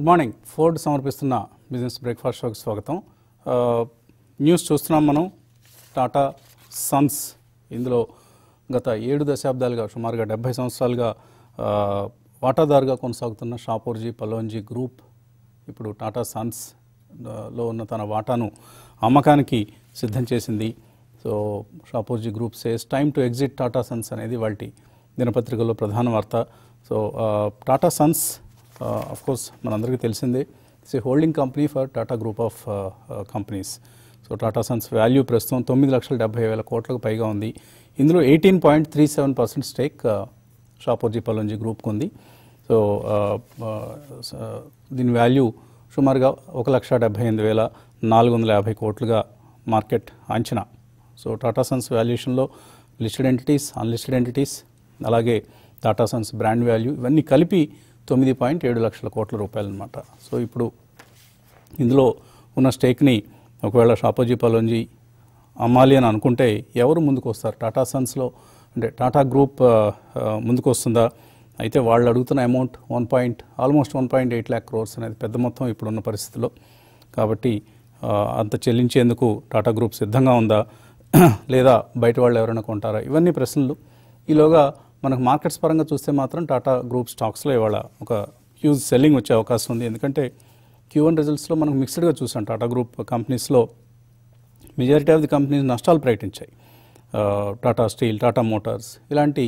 Good morning Ford సమర్పిస్తున్న business breakfast షోకి స్వాగతం. న్యూస్ చూస్తున్నాం మనం. టాటా సన్స్ ఇందులో గత ఏడు దశాబ్దాలుగా సుమారుగా డెబ్బై సంవత్సరాలుగా వాటాదారుగా కొనసాగుతున్న షాపూర్జీ పలోంజీ గ్రూప్ ఇప్పుడు టాటా సన్స్లో ఉన్న తన వాటాను అమ్మకానికి సిద్ధం చేసింది. So Shapoorji group says time to exit Tata Sons అనేది వాటి దినపత్రికలో ప్రధాన వార్త. So Tata Sons Uh, of course మనందరికీ తెలిసిందే it's a holding company for Tata group of companies so Tata Sons value ప్రస్తుతం తొమ్మిది లక్షల డెబ్బై వేల కోట్లకు పైగా ఉంది. ఇందులో eighteen point three seven percent stake Shapoorji Pallonji గ్రూప్కి ఉంది. సో uh, uh, దీని వాల్యూ సుమారుగా ఒక లక్ష డెబ్బై ఎనిమిది వేల నాలుగు వందల యాభై కోట్లుగా మార్కెట్ అంచనా. సో టాటా సన్స్ వాల్యుయేషన్లో లిస్టెడ్ ఎంటిటీస్ అన్లిస్టెడ్ ఎంటిటీస్ అలాగే టాటా సన్స్ బ్రాండ్ వాల్యూ ఇవన్నీ కలిపి తొమ్మిది పాయింట్ ఏడు లక్షల కోట్ల రూపాయలు అనమాట సో ఇప్పుడు ఇందులో ఉన్న స్టేక్ని ఒకవేళ షాపోజీపాలోంచి అమ్మాలి అని అనుకుంటే ఎవరు ముందుకు వస్తారు టాటా సన్స్లో అంటే టాటా గ్రూప్ ముందుకొస్తుందా ముందుకు వస్తుందా అయితే వాళ్ళు అడుగుతున్న amount one point almost one point eight lakh crores అనేది పెద్ద మొత్తం ఇప్పుడున్న పరిస్థితిలో. కాబట్టి అంత చెల్లించేందుకు టాటా గ్రూప్ సిద్ధంగా ఉందా? లేదా బయట వాళ్ళు ఎవరైనా కొంటారా? ఇవన్నీ ప్రశ్నలు. ఈలోగా మనకు మార్కెట్స్ పరంగా చూస్తే మాత్రం టాటా గ్రూప్ స్టాక్స్లో ఇవాళ ఒక హ్యూజ్ సెల్లింగ్ వచ్చే అవకాశం ఉంది. ఎందుకంటే క్యూ వన్ రిజల్ట్స్లో మనం మిక్స్డ్గా చూసాం. టాటా గ్రూప్ కంపెనీస్లో మెజారిటీ ఆఫ్ ది కంపెనీస్ నష్టాలు ప్రకటించాయి. టాటా స్టీల్ టాటా మోటార్స్ ఇలాంటి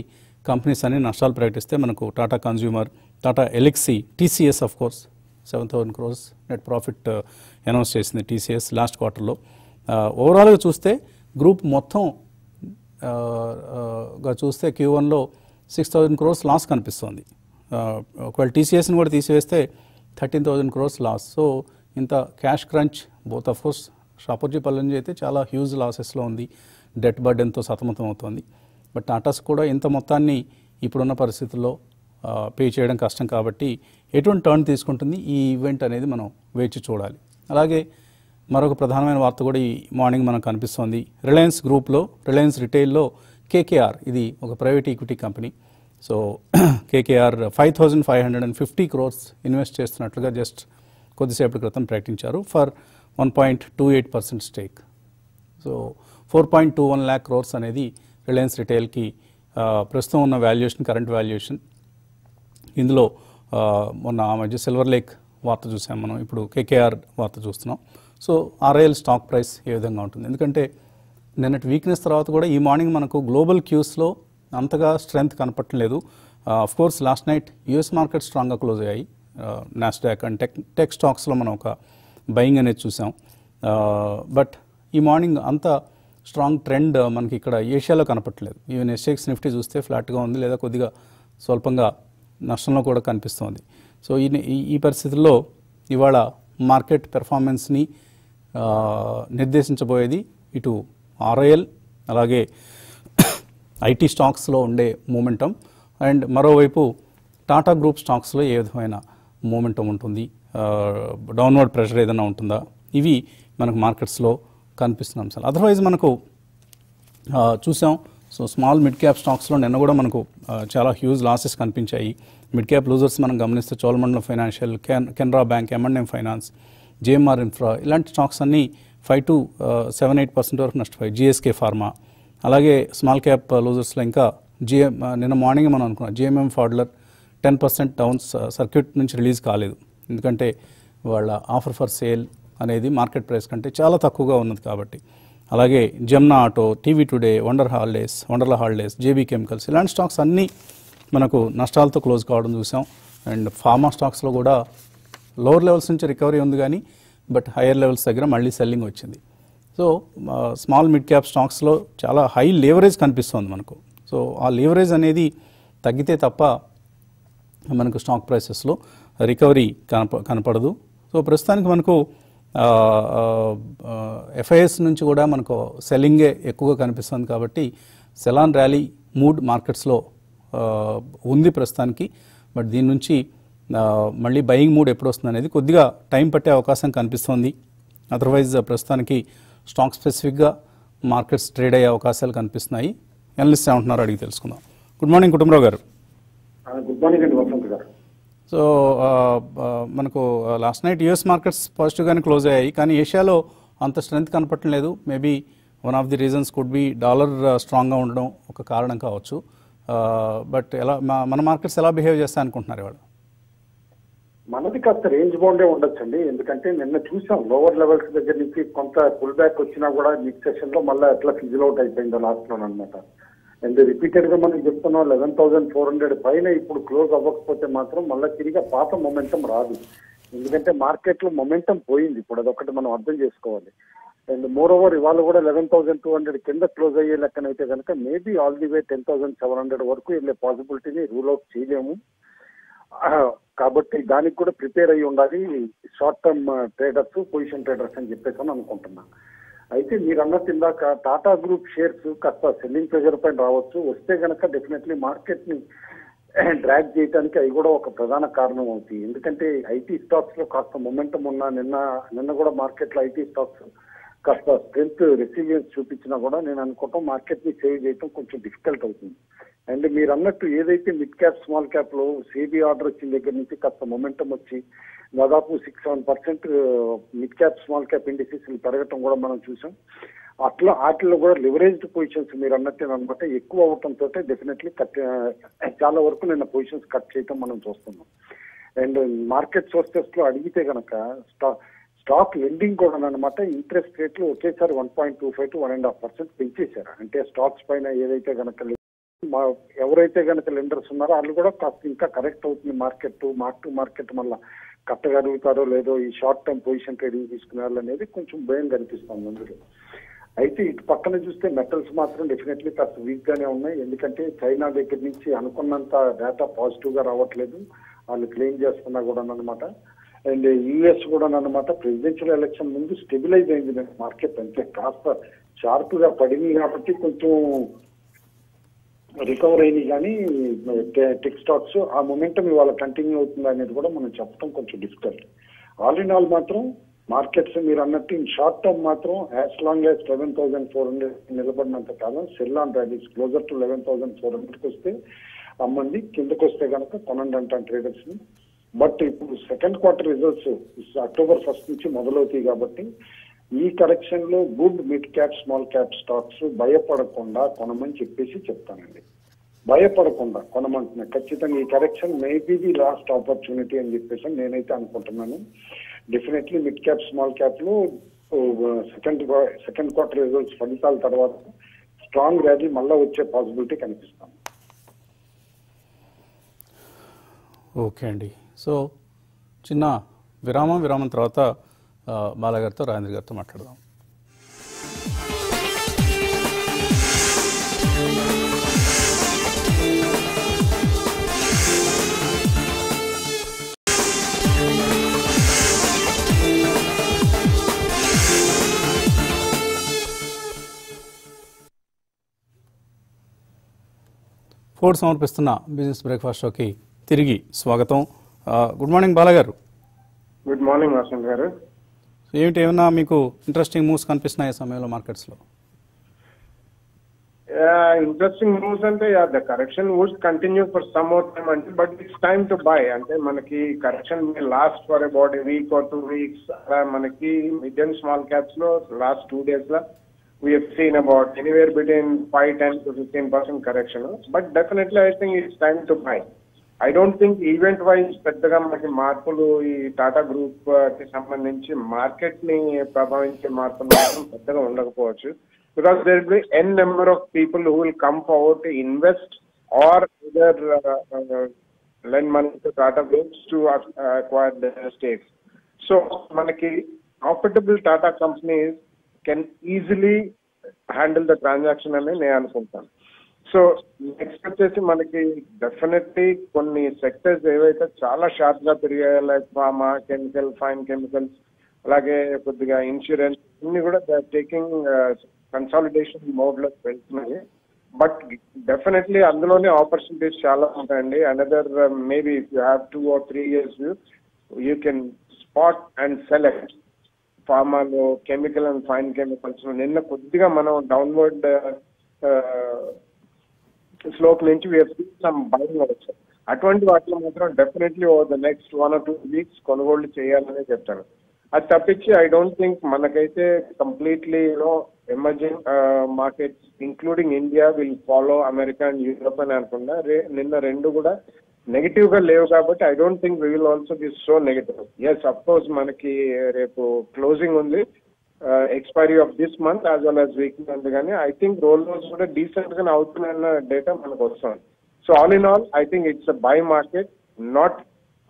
కంపెనీస్ అన్ని నష్టాలు ప్రకటిస్తే మనకు Tata consumer Tata Elxsi TCS of course seven thousand crores net profit announce చేసింది టీసీఎస్ లాస్ట్ క్వార్టర్లో ఓవరాల్గా చూస్తే గ్రూప్ మొత్తం గా చూస్తే క్యూ వన్లో సిక్స్ థౌజండ్ క్రోర్స్ లాస్ కనిపిస్తోంది. ఒకవేళ టీసీఎస్ని కూడా తీసివేస్తే thirteen thousand crores loss. So ఇంత cash crunch both of course Shapoorji Pallonji అయితే చాలా హ్యూజ్ లాసెస్లో ఉంది. డెట్ బర్డెన్తో సతమతం అవుతోంది. బట్ టాటాస్ కూడా ఇంత మొత్తాన్ని ఇప్పుడున్న పరిస్థితుల్లో పే చేయడం కష్టం కాబట్టి ఎటువంటి టర్న్ తీసుకుంటుంది ఈ ఈవెంట్ అనేది మనం వేచి చూడాలి. అలాగే మరొక ప్రధానమైన వార్త కూడా ఈ మార్నింగ్ మనకు కనిపిస్తోంది. రిలయన్స్ గ్రూప్లో రిలయన్స్ రిటైల్లో కేకేఆర్ ఇది ఒక private equity company. So KKR five thousand five hundred and fifty crores invest చేస్తున్నట్లుగా జస్ట్ కొద్దిసేపటి క్రితం ప్రకటించారు for one point two eight percent stake. So four point two one lakh crores అనేది Reliance రిటైల్కి ప్రస్తుతం ఉన్న వాల్యుయేషన్ కరెంట్ వాల్యుయేషన్. ఇందులో మొన్న ఆ మధ్య సిల్వర్ లేక్ వార్త చూసాం మనం ఇప్పుడు కేకేఆర్ వార్త చూస్తున్నాం. సో ఆర్ఐఎల్ స్టాక్ ప్రైస్ ఏ విధంగా ఉంటుంది? ఎందుకంటే నిన్నటి వీక్నెస్ తర్వాత కూడా ఈ మార్నింగ్ మనకు గ్లోబల్ క్యూస్లో అంతగా స్ట్రెంగ్త్ కనపట్టలేదు. Of course last night US market స్ట్రాంగ్గా క్లోజ్ అయ్యాయి. నాస్డాక్ అండ్ టెక్ టెక్ స్టాక్స్లో మనం ఒక బయింగ్ అనేది చూసాం. Uh, బట్ ఈ మార్నింగ్ అంత స్ట్రాంగ్ ట్రెండ్ మనకి ఇక్కడ ఏషియాలో కనపట్లేదు ఈవెన్ ఎస్ఎక్స్ నిఫ్టీ చూస్తే ఫ్లాట్గా ఉంది లేదా కొద్దిగా స్వల్పంగా నష్టంలో కూడా కనిపిస్తోంది. సో ఈ ఈ- పరిస్థితుల్లో ఇవాళ మార్కెట్ పెర్ఫార్మెన్స్ని uh, నిర్దేశించబోయేది ఇటు ఆర్ఐఎల్ అలాగే ఐటీ స్టాక్స్లో ఉండే మూమెంటం అండ్ మరోవైపు టాటా గ్రూప్ స్టాక్స్లో ఏ విధమైన మూమెంటం ఉంటుంది? డౌన్వర్డ్ ప్రెషర్ ఏదైనా ఉంటుందా? ఇవి మనకు మార్కెట్స్లో కనిపిస్తున్న అంశాలు. అదర్వైజ్ మనకు చూసాం. సో స్మాల్ మిడ్ క్యాప్ స్టాక్స్లో నిన్న కూడా మనకు చాలా హ్యూజ్ లాసెస్ కనిపించాయి. మిడ్ క్యాప్ లూజర్స్ మనం గమనిస్తే Cholamandalam financial can Canara bank MNM finance GMR infra ఇలాంటి స్టాక్స్ అన్నీ five to seven eight percent వరకు నష్టపోయాయి. GSK pharma. అలాగే స్మాల్ క్యాప్ లూజర్స్లో ఇంకా జిఎం నిన్న మార్నింగ్ మనం అనుకున్నాం. GMM Pfaudler ten percent downs circuit నుంచి రిలీజ్ కాలేదు. ఎందుకంటే వాళ్ళ ఆఫర్ ఫర్ సేల్ అనేది మార్కెట్ ప్రైస్ కంటే చాలా తక్కువగా ఉన్నది కాబట్టి. అలాగే Jamna auto TV today wonder holidays Wonderla holidays JB chemicals ఇలాంటి స్టాక్స్ అన్నీ మనకు నష్టాలతో క్లోజ్ కావడం చూసాం. అండ్ ఫార్మా స్టాక్స్లో కూడా లోవర్ లెవెల్స్ నుంచి రికవరీ ఉంది కానీ బట్ హైయర్ లెవెల్స్ దగ్గర మళ్ళీ సెల్లింగ్ వచ్చింది. సో స్మాల్ మిడ్ క్యాప్ స్టాక్స్లో చాలా హై లేవరేజ్ కనిపిస్తుంది మనకు. సో ఆ లేవరేజ్ అనేది తగ్గితే తప్ప మనకు స్టాక్ ప్రైసెస్లో రికవరీ కనప కనపడదు. సో ప్రస్తుతానికి మనకు ఎఫ్ఐఎస్ నుంచి కూడా మనకు సెల్లింగే ఎక్కువగా కనిపిస్తుంది కాబట్టి సెలాన్ ర్యాలీ మూడ్ మార్కెట్స్లో ఉంది ప్రస్తుతానికి. బట్ దీని నుంచి మళ్ళీ బయింగ్ మూడ్ ఎప్పుడు వస్తుంది అనేది కొద్దిగా టైం పట్టే అవకాశం కనిపిస్తోంది. అదర్వైజ్ ప్రస్తుతానికి స్టాక్ స్పెసిఫిక్గా మార్కెట్స్ ట్రేడ్ అయ్యే అవకాశాలు కనిపిస్తున్నాయి. ఎనలిస్ట్ ఏమంటున్నారో అడిగి తెలుసుకుందాం. గుడ్ మార్నింగ్ కుటుంబరావు గారు. గుడ్ మార్నింగ్ అండి వసంత్ గారు. సో మనకు లాస్ట్ నైట్ యుఎస్ మార్కెట్స్ పాజిటివ్గానే క్లోజ్ అయ్యాయి. కానీ ఏషియాలో అంత స్ట్రెంత్ కనపడలేదు maybe one of the reasons could be dollar స్ట్రాంగ్గా ఉండడం ఒక కారణం కావచ్చు. బట్ ఎలా మన మార్కెట్స్ ఎలా బిహేవ్ చేస్తాయి అనుకుంటున్నారు ఇవాళ? మనది కాస్త రేంజ్ బౌండే ఉండొచ్చండి. ఎందుకంటే నిన్న చూసాం లోవర్ లెవెల్స్ దగ్గర నుంచి కొంత పుల్ బ్యాక్ వచ్చినా కూడా మిడ్ సెషన్లో మళ్ళీ ఎట్లా ఫిజిల్ అవుట్ అయిపోయిందో లాస్ట్లో అనమాట అండ్ రిపీటెడ్గా మనం చెప్తున్నాం లెవెన్ థౌసండ్ ఫోర్ హండ్రెడ్ పైన ఇప్పుడు క్లోజ్ అవ్వకపోతే మాత్రం మళ్ళీ తిరిగి పాత మొమెంటం రాదు. ఎందుకంటే మార్కెట్లో మొమెంటం పోయింది. ఇప్పుడు అదొకటి మనం అర్థం చేసుకోవాలి. అండ్ మోర్ ఓవర్ ఇవాళ కూడా లెవెన్ థౌసండ్ టూ హండ్రెడ్ కింద క్లోజ్ అయ్యే లెక్కనైతే కనుక maybe all the way ten thousand seven hundred వరకు వెళ్ళే పాసిబిలిటీని రూల్ అవుట్ చేయలేము. కాబట్టి దానికి కూడా ప్రిపేర్ అయ్యి ఉండాలి. Short term traders position traders అని చెప్పేసి అని అనుకుంటున్నా. అయితే మీరు అన్నట్టు ఇందాక టాటా గ్రూప్ షేర్స్ కాస్త సెల్లింగ్ ప్రెజర్ పైన రావచ్చు. వస్తే కనుక డెఫినెట్లీ మార్కెట్ని డ్రాగ్ చేయడానికి అవి కూడా ఒక ప్రధాన కారణం అవుతాయి. ఎందుకంటే ఐటీ స్టాక్స్లో కాస్త మొమెంటం ఉన్న నిన్న నిన్న కూడా మార్కెట్లో ఐటీ స్టాక్స్ కాస్త స్ట్రెంత్ రెసిలియన్స్ చూపించినా కూడా నేను అనుకుంటాం మార్కెట్ని సేవ్ చేయడం కొంచెం డిఫికల్ట్ అవుతుంది. అండ్ మీరు అన్నట్టు ఏదైతే మిడ్ క్యాప్ స్మాల్ క్యాప్లో సేబీ ఆర్డర్ వచ్చిన దగ్గర నుంచి కాస్త మొమెంటం వచ్చి దాదాపు six seven percent mid cap small cap indices పెరగటం కూడా మనం చూసాం. అట్లా వాటిలో కూడా లివరేజ్డ్ పొజిషన్స్ మీరు అన్నట్టు అనమాట. ఎక్కువ అవటంతో డెఫినెట్లీ కట్ చాలా వరకు నిన్న పొజిషన్స్ కట్ చేయటం మనం చూస్తున్నాం. అండ్ మార్కెట్ సోర్సెస్లో అడిగితే గనక స్టాక్ స్టాక్ ఎండింగ్ కూడా అనమాట ఇంట్రెస్ట్ రేట్లు ఒకేసారి one point two five to one and half percent పెంచేశారు. అంటే స్టాక్స్ పైన ఏదైతే కనుక మా ఎవరైతే గనక లెండర్స్ ఉన్నారో వాళ్ళు కూడా కాస్త ఇంకా కరెక్ట్ అవుతుంది మార్కెట్ మార్క్ టు మార్కెట్ మళ్ళీ కట్టగలుగుతారో లేదో ఈ షార్ట్ టర్మ్ పొజిషన్ ట్రేడింగ్ తీసుకున్నారు అనేది కొంచెం భయం కనిపిస్తుంది అందులో. అయితే ఇటు పక్కన చూస్తే మెటల్స్ మాత్రం డెఫినెట్లీ కాస్త వీక్ గానే ఉన్నాయి. ఎందుకంటే చైనా దగ్గర నుంచి అనుకున్నంత డేటా పాజిటివ్గా రావట్లేదు. వాళ్ళు క్లెయిమ్ చేస్తున్నా కూడా అనమాట అండ్ యుఎస్ కూడా అనమాట ప్రెసిడెన్షియల్ ఎలక్షన్ ముందు స్టెబిలైజ్ అయింది. మార్కెట్ అంటే కాస్త షార్ప్గా పడింది కాబట్టి కొంచెం రికవర్ అయింది కానీ టెక్ స్టాక్స్ ఆ మొమెంటం ఇవాళ కంటిన్యూ అవుతుంది అనేది కూడా మనం చెప్పడం కొంచెం డిఫికల్ట్. ఆల్ ఇన్ ఆల్ మాత్రం మార్కెట్స్ మీరు అన్నట్టు ఇన్ షార్ట్ టర్మ్ మాత్రం as long as eleven thousand four hundred నిలబడినంత column sell on rallies closer to eleven thousand four హండ్రెడ్కి వస్తే అమ్మండి కిందకు వస్తే కనుక కొనండి అంటాను ట్రేడర్స్ని బట్ ఇప్పుడు second quarter results October first నుంచి మొదలవుతాయి కాబట్టి ఈ కరెక్షన్లో good mid cap small cap stocks భయపడకుండా కొనమని చెప్పేసి చెప్తానండి. భయపడకుండా కొనమంటున్నా. ఖచ్చితంగా ఈ correction maybe the last opportunity అని చెప్పేసి నేనైతే అనుకుంటున్నాను. డెఫినెట్లీ మిడ్ క్యాప్ స్మాల్ క్యాప్లో సెకండ్ సెకండ్ క్వార్టర్ రిజల్ట్స్ ఫలితాల తర్వాత స్ట్రాంగ్ ర్యాలీ మళ్ళా వచ్చే పాసిబిలిటీ కనిపిస్తాను. ఓకే అండి. సో చిన్న విరామం విరామం తర్వాత ఆ, బాలగారితో రాజేంద్ర గారితో మాట్లాడదాం. ఫోర్డ్ సమర్పిస్తున్న బిజినెస్ బ్రేక్ఫాస్ట్ షోకి తిరిగి స్వాగతం. Good morning బాలగారు. Good morning Vasant garu. ఏమిటి ఏమన్నా మీకు ఇంట్రెస్టింగ్ మూవ్స్ కనిపిస్తున్నాయి ఈ సమయంలో మార్కెట్స్లో? ఇంట్రెస్టింగ్ మూవ్స్ అంటే the correction would continue for some more time అంటే but it's time to buy అంటే మనకి correction last for about week or two weeks అలా మనకి మిడ్ అండ్ స్మాల్ క్యాప్స్లో లాస్ట్ టూ డేస్లో we seen about anywhere between five ten to fifteen percent correction but definitely I think it's time to buy I don't think event wise పెద్దగా మనకి మార్పులు ఈ టాటా గ్రూప్కి సంబంధించి మార్కెట్ని ప్రభావించే మార్పులు మాత్రం పెద్దగా ఉండకపోవచ్చు. Because there be an number of people who will come forward to invest or either lend money to Tata groups to acquire the stakes so మనకి profitable Tata companies can easily handle the transaction అని నేను అనుకుంటాను. So next వచ్చేసి మనకి definitely కొన్ని sectors ఏవైతే చాలా షార్ప్గా పెరిగాయో like pharma chemical fine chemicals అలాగే కొద్దిగా ఇన్సూరెన్స్ ఇన్ని కూడా టేకింగ్ కన్సాలిడేషన్ మోడ్లో వెళ్తున్నాయి. బట్ డెఫినెట్లీ అందులోనే ఆపర్చునిటీస్ చాలా ఉంటాయండి. Another maybe if you have two or three years you can spot and select ఫార్మాలో chemical and fine chemicals నిన్న కొద్దిగా మనం డౌన్వర్డ్ స్లోప్ నుంచి అటువంటి వాటిలో మాత్రం definitely over the next one or two weeks కొనుగోళ్ళు చేయాలని చెప్తాను అది తప్పించి ఐ డోంట్ థింక్ మనకైతే completely you know emerging markets including India will follow America and Europe అని అనుకున్నా. రే నిన్న రెండు కూడా నెగిటివ్గా లేవు కాబట్టి I don't think we will also be so negative yes of course మనకి రేపు క్లోజింగ్ ఉంది. Expiry of this month as well as week ఉంది కానీ ఐ థింక్ రోల్ కూడా డీసెంట్ గానే అవుతున్న డేటా మనకు వస్తుంది. So all in all I think it's a buy market not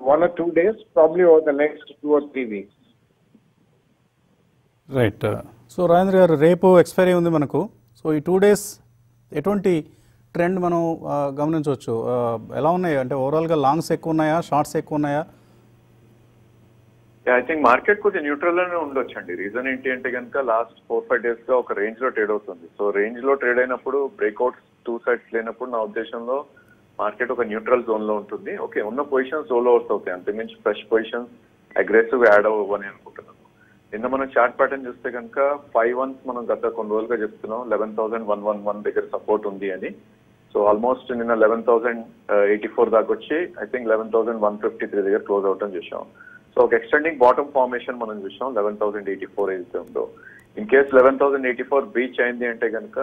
one or two days probably over the next two or three weeks right so Rajendra garu రేపు expiry ఉంది మనకు. So ఈ two days ఎటువంటి trend మనం ఆ, గమనించవచ్చు? ఆ, ఎలా ఉన్నాయి? అంటే ఓవరాల్గా లాంగ్స్ ఎక్కువ ఉన్నాయా? షార్ట్స్ ఎక్కువ ఉన్నాయా? ఐ థింక్ మార్కెట్ కొద్దిగా న్యూట్రల్లోనే ఉండొచ్చు అండి రీజన్ ఏంటి అంటే కనుక లాస్ట్ ఫోర్ ఫైవ్ డేస్గా ఒక రేంజ్లో ట్రేడ్ అవుతుంది. సో రేంజ్లో ట్రేడ్ అయినప్పుడు బ్రేక్అవుట్స్ టూ సైడ్స్ లేనప్పుడు నా ఉద్దేశంలో మార్కెట్ ఒక న్యూట్రల్ జోన్లో ఉంటుంది. ఓకే ఉన్న పొజిషన్స్ రోల్ అవుట్స్ అవుతాయి. అంతకుమించి ఫ్రెష్ పొజిషన్స్ అగ్రెసివ్ యాడ్ అవ్వని అనుకుంటున్నాను. నిన్న మనం చార్ట్ ప్యాటర్న్ చూస్తే కనుక ఫైవ్ వన్స్ మనం గత కొన్ని రోజులుగా చెప్తున్నాం. Eleven thousand one one one దగ్గర సపోర్ట్ ఉంది అని. సో ఆల్మోస్ట్ నిన్న లెవెన్ థౌసండ్ ఎయిటీ ఫోర్ దాకా వచ్చి I think eleven thousand one fifty three దగ్గర క్లోజ్ అవటం చూసాం సో ఒక ఎక్స్టెండింగ్ బాటమ్ ఫార్మేషన్ మనం చూసాం. లెవెన్ థౌసండ్ ఎయిటీ ఫోర్ ఏదైతే ఉందో. In case eleven thousand eighty four breach అయింది అంటే కనుక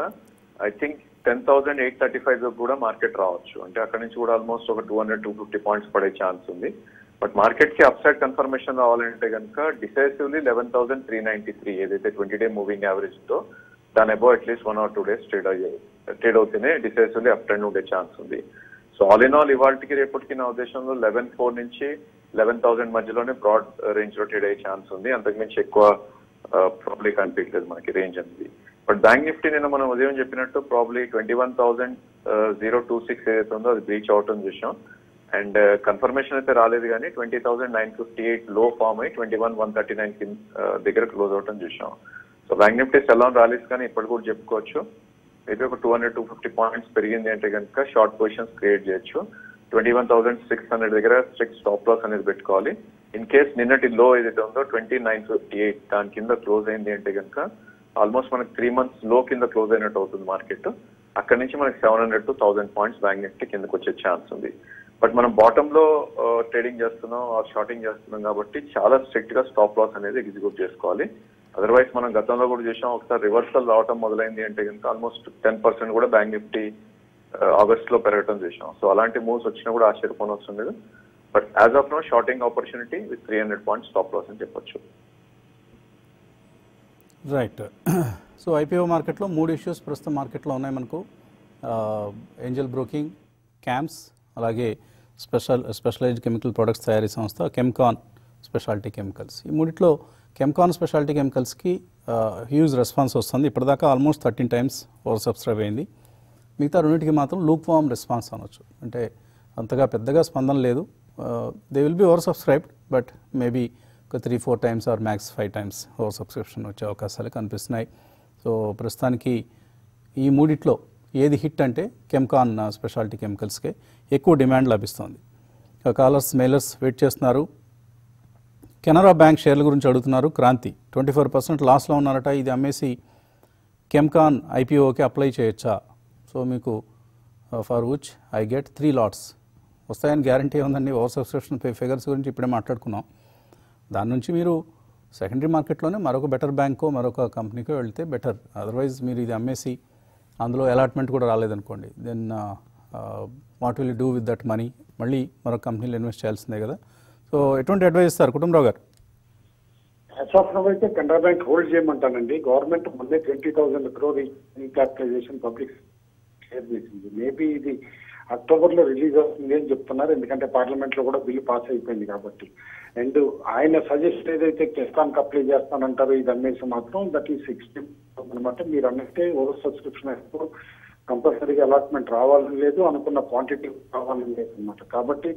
I think ten thousand eight thirty five కూడా మార్కెట్ రావచ్చు. అంటే అక్కడ నుంచి కూడా ఆల్మోస్ట్ ఒక two hundred two fifty points పడే ఛాన్స్ ఉంది. బట్ మార్కెట్కి అప్సైడ్ కన్ఫర్మేషన్ రావాలంటే కనుక decisively eleven thousand three ninety three ఏదైతే ట్వంటీ డే మూవింగ్ యావరేజ్ ఉందో దాని above at least one or two days trade అయ్యే ట్రేడ్ అవుతేనే డిసైసివ్లీ అప్ ట్రెండ్ ఉండే ఛాన్స్ ఉంది. సో ఆల్ ఇన్ ఆల్ ఇవాళకి రేపటికి నా ఉద్దేశంలో లెవెన్ ఫోర్ నుంచి లెవెన్ థౌసండ్ మధ్యలోనే బ్రాడ్ రేంజ్లో ట్రేడ్ అయ్యే ఛాన్స్ ఉంది. అంతకుమించి ఎక్కువ uh, ప్రాబ్లీ కనిపించలేదు మనకి రేంజ్ అనేది. బట్ బ్యాంక్ నిఫ్టీ నిన్న మనం ఉదయం చెప్పినట్టు probably twenty one thousand zero two six ఏదైతే ఉందో అది బ్రీచ్ అవటం చూసాం అండ్ కన్ఫర్మేషన్ అయితే రాలేదు కానీ ట్వంటీ థౌసండ్ నైన్ ఫిఫ్టీ ఎయిట్లో ఫామ్ అయ్యి twenty one one thirty nine దగ్గర క్లోజ్ అవటం చూసాం సో బ్యాంక్ నిఫ్టీ సెల్ రాలేదు కానీ ఇప్పటి కూడా చెప్పుకోవచ్చు. మేబీ ఒక two hundred two fifty points పెరిగింది అంటే కనుక షార్ట్ పొజిషన్స్ క్రియేట్ చేయొచ్చు. Twenty one thousand six hundred దగ్గర స్ట్రిక్ట్ స్టాప్ లాస్ అనేది పెట్టుకోవాలి. ఇన్ కేస్ నిన్నటి లో ఏదైతే ఉందో ట్వంటీ నైన్ ఫిఫ్టీ ఎయిట్ దాని కింద క్లోజ్ అయింది అంటే కనుక ఆల్మోస్ట్ మనకి త్రీ మంత్స్లో కింద క్లోజ్ అయినట్టు అవుతుంది మార్కెట్ అక్కడ నుంచి మనకి seven hundred to thousand points bank Nifty కిందకు వచ్చే ఛాన్స్ ఉంది. బట్ మనం బాటమ్లో ట్రేడింగ్ చేస్తున్నాం ఆ షార్టింగ్ చేస్తున్నాం కాబట్టి చాలా స్ట్రిక్ట్గా స్టాప్ లాస్ అనేది ఎగ్జిక్యూట్ చేసుకోవాలి. అదర్వైజ్ మనం గతంలో కూడా చూసాం ఒకసారి రివర్సల్ రావటం మొదలైంది అంటే కనుక ఆల్మోస్ట్ టెన్ పర్సెంట్ కూడా బ్యాంక్ నిఫ్టీ Uh, ఆగస్ట్లో పెరగటం చూసాం సో అలాంటి మూవ్స్ వచ్చినా కూడా ఆశ్చర్యపోనవసరం లేదు. But as of now shorting opportunity with three hundred points stop loss అని చెప్పొచ్చు. రైట్ సో ఐపీఓ మార్కెట్లో మూడు ఇష్యూస్ ప్రస్తుతం మార్కెట్లో ఉన్నాయి మనకు. ఏంజల్ బ్రోకింగ్ క్యాంప్స్ అలాగే స్పెషల్ స్పెషలైజ్డ్ కెమికల్ ప్రొడక్ట్స్ తయారీ సంస్థ కెమ్కాన్ స్పెషాలిటీ కెమికల్స్ ఈ మూడిట్లో కెమ్కాన్ స్పెషాలిటీ కెమికల్స్కి హ్యూజ్ రెస్పాన్స్ వస్తుంది. ఇప్పటిదాకా almost thirteen times over subscribe అయింది. మిగతా రెండింటికి మాత్రం లూప్ ఫామ్ రెస్పాన్స్ అనొచ్చు. అంటే అంతగా పెద్దగా స్పందన లేదు. They will be over subscribed but maybe ఒక three four times or max five times over subscription వచ్చే అవకాశాలు కనిపిస్తున్నాయి. సో ప్రస్తుతానికి ఈ మూడిట్లో ఏది హిట్ అంటే కెమ్కాన్ స్పెషాలిటీ కెమికల్స్కే ఎక్కువ డిమాండ్ లభిస్తోంది. కాలర్స్ మెయిలర్స్ వెయిట్ చేస్తున్నారు. కెనరా బ్యాంక్ షేర్ల గురించి అడుగుతున్నారు. క్రాంతి ట్వంటీ ఫోర్ పర్సెంట్ లాస్లో ఉన్నారట. ఇది అమ్మేసి కెమ్కాన్ ఐపీఓకి అప్లై చేయొచ్చా? సో మీకు for which I get three lots వస్తాయని గ్యారంటీ ఉందండి. ఓవర్ సబ్స్క్రిప్షన్ పే ఫిగర్స్ గురించి ఇప్పుడే మాట్లాడుకున్నాం. దాని నుంచి మీరు సెకండరీ మార్కెట్లోనే మరొక బెటర్ బ్యాంకో మరొక కంపెనీకో వెళ్తే బెటర్ అదర్వైజ్ మీరు ఇది అమ్మేసి అందులో అలాట్మెంట్ కూడా రాలేదనుకోండి. Then what will do with that money మళ్ళీ మరొక కంపెనీలో ఇన్వెస్ట్ చేయాల్సిందే కదా. సో ఎటువంటి అడ్వైస్ ఇస్తారు కుటుంబరావు గారు? అయితే కెనరా బ్యాంక్ హోల్డ్ చేయమంటానండి. గవర్నమెంట్ మొన్నే twenty thousand crore recapitalization public share చేసింది. మేబీ ఇది అక్టోబర్లో రిలీజ్ అవుతుంది అని చెప్తున్నారు. ఎందుకంటే పార్లమెంట్లో కూడా బిల్లు పాస్ అయిపోయింది కాబట్టి. అండ్ ఆయన సజెస్ట్ ఏదైతే కెస్టాన్ అప్లై చేస్తానంటారో ఇది అమ్మేసి మాత్రం దట్ ఈస్ సిక్స్టీ అనమాట మీరు అన్నట్టే ఓవర్ సబ్స్క్రిప్షన్ అయితే కంపల్సరీగా అలాట్మెంట్ రావాలని లేదు అనుకున్న క్వాంటిటీ రావాలని లేదు అనమాట కాబట్టి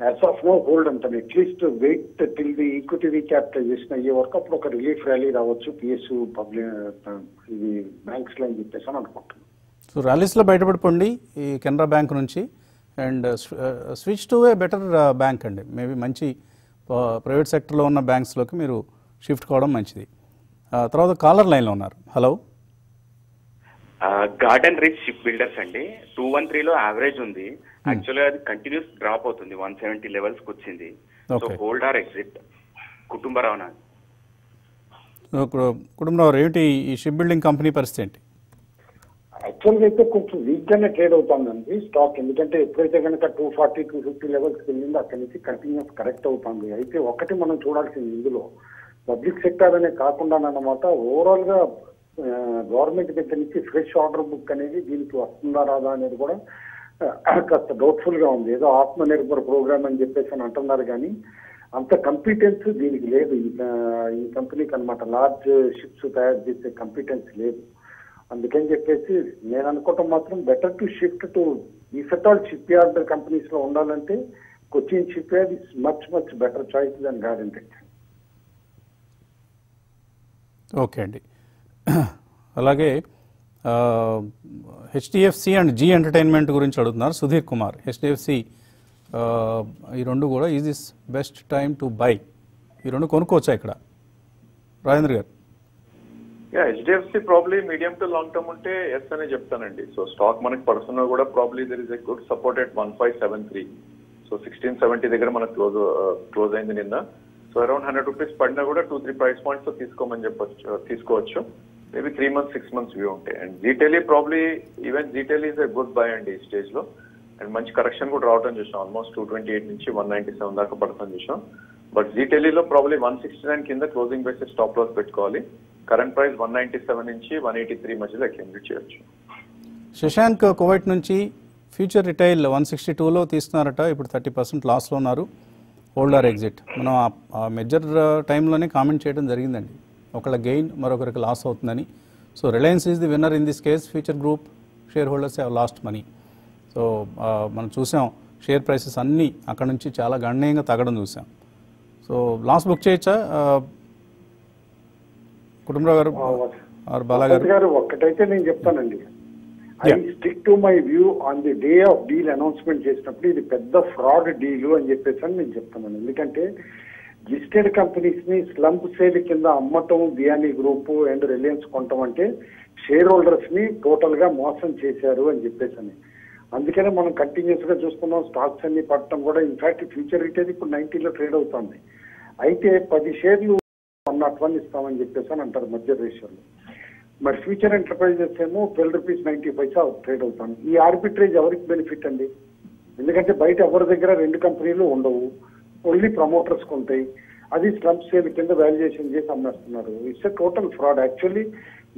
యాజ్ ఆఫ్ నో హోల్డ్ అంటాను at least wait till the equity recapitalization అయ్యే వరకు అప్పుడు ఒక రిలీఫ్ ర్యాలీ రావచ్చు. పిఎస్యు పబ్లిక్ ఇది బ్యాంక్స్లో అని చెప్పేసి అని అనుకుంటున్నాను. సో ర్యాలీస్లో బయటపడిపోండి ఈ కెనరా బ్యాంక్ నుంచి. And switch to a better bank అండి. మేబీ మంచి ప్రైవేట్ సెక్టర్లో ఉన్న బ్యాంక్స్లోకి మీరు షిఫ్ట్ కావడం మంచిది. ఆ, తర్వాత కాలర్ లైన్లో ఉన్నారు. Hello Garden Reach ship builders అండి. టూ వన్ త్రీలో యావరేజ్ ఉంది. యాక్చువల్గా అది కంటిన్యూస్ డ్రాప్ అవుతుంది. వన్ సెవెంటీ లెవెల్స్కి వచ్చింది so. Hold or exit Kutumbarao కుటుంబంలో ఏంటి ఈ షిప్ బిల్డింగ్ కంపెనీ పరిస్థితి ఏంటి? యాక్చువల్గా అయితే కొంచెం వీక్ గానే ట్రేడ్ అవుతుందండి. స్టాక్ ఎందుకంటే ఎప్పుడైతే కనుక two forty two fifty levels వెళ్ళిందో అక్కడి నుంచి కంటిన్యూస్ కరెక్ట్ అవుతుంది. అయితే ఒకటి మనం చూడాల్సింది ఇందులో. పబ్లిక్ సెక్టర్ అనే కాకుండా అన్నమాట ఓవరాల్గా గవర్నమెంట్ దగ్గర నుంచి ఫ్రెష్ ఆర్డర్ బుక్ అనేది దీనికి వస్తుందా రాదా అనేది కూడా కాస్త డౌట్ఫుల్గా ఉంది. ఏదో ఆత్మ నిర్భర్ ప్రోగ్రామ్ అని చెప్పేసి అని అంటున్నారు కానీ అంత కంపిటెన్స్ దీనికి లేదు. ఈ, ఈ కంపెనీకి అన్నమాట లార్జ్ షిప్స్ తయారు చేసే కంపిటెన్స్ లేదు. అందుకని చెప్పేసి నేను అనుకోవటం మాత్రం better to shift to if all ship yard కంపెనీస్లో ఉండాలంటే Cochin ship yard is much much better choice than Garden okay అండి అలాగే హెచ్డిఎఫ్సి అండ్ జీ ఎంటర్టైన్మెంట్ గురించి అడుగుతున్నారు సుధీర్ కుమార్. హెచ్డిఎఫ్సి ఈ రెండు కూడా is this best time to buy ఈ రెండు కొనుక్కోవచ్చా ఇక్కడ? Rajendra garu. Yeah HDFC probably medium to long term ఉంటే ఎస్ అనే చెప్తానండి. సో స్టాక్ మనకి పర్సనల్ కూడా probably there is a good support at one five seven three so sixteen seventy దగ్గర మనకు క్లోజ్ క్లోజ్ అయింది నిన్న. సో అరౌండ్ హండ్రెడ్ రూపీస్ పడినా కూడా టూ త్రీ ప్రైస్ పాయింట్స్ తీసుకోమని చెప్పొచ్చు తీసుకోవచ్చు. Maybe three months six months view ఉంటాయి and Zeetele probably even Zeetele is a good buy అండి ఈ స్టేజ్లో. అండ్ మంచి కరెక్షన్ కూడా రావడం చూసాం. ఆల్మోస్ట్ టూ ట్వంటీ ఎయిట్ నుంచి వన్ నైన్టీ సెవెన్ దాకా పడతాం చూసాం. బట్ జీటెలీలో ప్రాబ్లీ వన్ సిక్స్టీ నైన్ కింద క్లోజింగ్ బేసిస్ స్టాప్ లాస్ పెట్టుకోవాలి. Current price one ninety seven నుంచి వన్ ఎయిటీ త్రీ మధ్యలో అక్యూమిలేట్ చేయొచ్చు. శశాంక్ కువైట్ నుంచి ఫ్యూచర్ రిటైల్ వన్ సిక్స్టీ టూలో తీస్తున్నారట. ఇప్పుడు థర్టీ పర్సెంట్ లాస్లో ఉన్నారు. హోల్డర్ ఎగ్జిట్ మనం ఆ- మెజర్ టైంలోనే కామెంట్ చేయడం జరిగిందండి. ఒకళ్ళ గెయిన్ మరొకరికి లాస్ అవుతుందని. So Reliance is the winner in this case future group share holders have lost money so మనం చూసాం షేర్ ప్రైసెస్ అన్నీ అక్కడ నుంచి చాలా గణనీయంగా తగ్గడం చూసాం. సో లాస్ బుక్ చేయొచ్చా? కుటుంబరావు గారు ఆర్ ఒక్కటైతే నేను చెప్తానండి. I. Stick to my view on the day of deal announcement చేసినప్పుడు ఇది పెద్ద ఫ్రాడ్ డీల్ అని చెప్పేసి అని నేను చెప్తున్నాను ఎందుకంటే లిస్టెడ్ కంపెనీస్ని స్లంప్ సేల్ కింద అమ్మటం బియానీ గ్రూప్ అండ్ రిలయన్స్ కొనటం అంటే షేర్ హోల్డర్స్ని టోటల్గా మోసం చేశారు అని చెప్పేసి అని. అందుకనే మనం కంటిన్యూస్గా చూస్తున్నాం స్టాక్స్ అన్ని పట్టడం కూడా. ఇన్ఫాక్ట్ ఫ్యూచర్ రిటైల్ ఇప్పుడు నైన్టీలో ట్రేడ్ అవుతుంది. అయితే పది షేర్లు వన్ ఇస్తామని చెప్పేసి అని అంటారు మధ్య దేశాలు మరి ఫ్యూచర్ ఎంటర్ప్రైజెస్ ఏమో twelve rupees ninety paisa trade అవుతాను. ఈ ఆర్బిట్రేజ్ ఎవరికి బెనిఫిట్ అండి? ఎందుకంటే బయట ఎవరి దగ్గర రెండు కంపెనీలు ఉండవు. ఓన్లీ ప్రమోటర్స్ ఉంటాయి అది స్లమ్ సేల్ కింద వాల్యుయేషన్ చేసి అమ్మేస్తున్నారు. It's a total fraud actually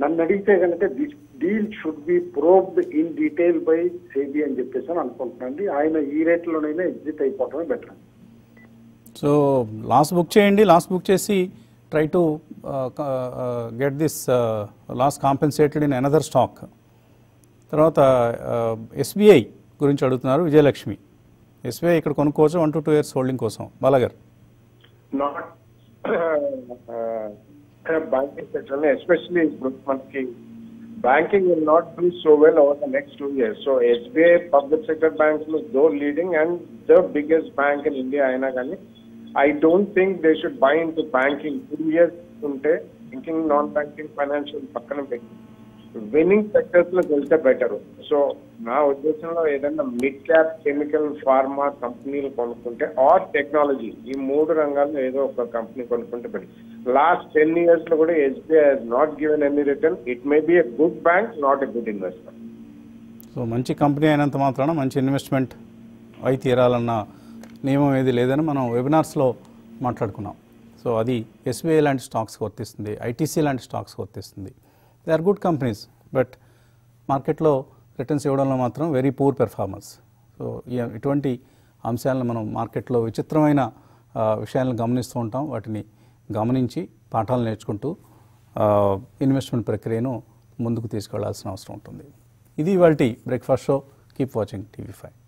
నన్ను అడిగితే కనుక this deal should be probed in detail by SEBI అని చెప్పేసి అని అనుకుంటున్నాను ఆయన ఈ రేట్లోనైనా ఎగ్జిట్ అయిపోవటమే బెటర్. సో లాస్ట్ బుక్ చేయండి. లాస్ట్ బుక్ చేసి try to get this loss compensated in another stock తర్వాత ఎస్బీఐ గురించి అడుగుతున్నారు విజయలక్ష్మి ఎస్బీఐ ఇక్కడ కొనుక్కోవచ్చు one to two years holding కోసం బాలాగర్ నాట్ బ్యాంకింగ్ సెక్టర్ ఎస్పెషలీ మనకి banking will not do so well over the next two years so SBI public sector బ్యాంక్స్లో though leading and the biggest bank in India అయినా కానీ I don't think they should buy into banking two years ఉంటే banking non banking financial పక్కన పెట్టి winnowing సెక్టర్స్లో వెళ్తే better so నా ఉద్దేశంలో ఏదైనా mid cap chemical pharma కంపెనీలు కొనుక్కుంటే ఆర్ టెక్నాలజీ ఈ మూడు రంగాల్లో ఏదో ఒక కంపెనీ కొనుక్కుంటే బెటర్ లాస్ట్ టెన్ ఇయర్స్లో కూడా SBI not given any return it may be a good bank not a good investment so మంచి కంపెనీ అయినంత మాత్రాన మంచి ఇన్వెస్ట్మెంట్ అయి తీరాలన్న నియమం ఏది లేదని మనం వెబినార్స్లో మాట్లాడుకున్నాం. సో అది ఎస్బీఐ లాంటి స్టాక్స్కి వర్తిస్తుంది ఐటీసీ లాంటి స్టాక్స్కి వర్తిస్తుంది. They are good companies but మార్కెట్లో రిటర్న్స్ ఇవ్వడంలో మాత్రం వెరీ పూర్ పెర్ఫార్మెన్స్ సో ఈ- ఇటువంటి అంశాలను మనం మార్కెట్లో విచిత్రమైన విషయాలను గమనిస్తూ ఉంటాం. వాటిని గమనించి పాఠాలు నేర్చుకుంటూ ఇన్వెస్ట్మెంట్ ప్రక్రియను ముందుకు తీసుకెళ్ళాల్సిన అవసరం ఉంటుంది. ఇది ఇవాళ breakfast show keep watching TV five